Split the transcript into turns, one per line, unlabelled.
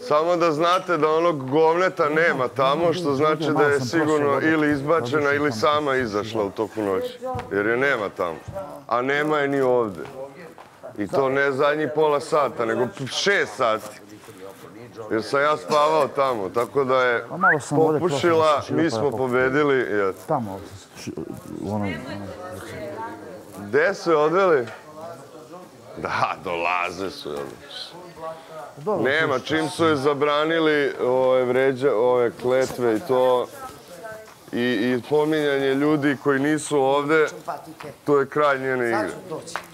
Samo da znate da onog govneta nema tamo, što znači da je sigurno ili izbačena ili sama izašla u toku noći. Jer je nema tamo. A nema je ni ovde. I to ne zadnji pola sata, nego šest sati. Jer sam ja spavao tamo, tako da je
A malo sam ovdje
popušila, mi smo
je
pobedili.
Tamo, ono,
Gde su je odveli? Da, dolaze su. jel?
dobro,
Nema, čim su je zabranili ove, vređa, ove kletve i to i, i pominjanje ljudi koji nisu ovde, to je kraj njene
Sad
igre.
ću doći.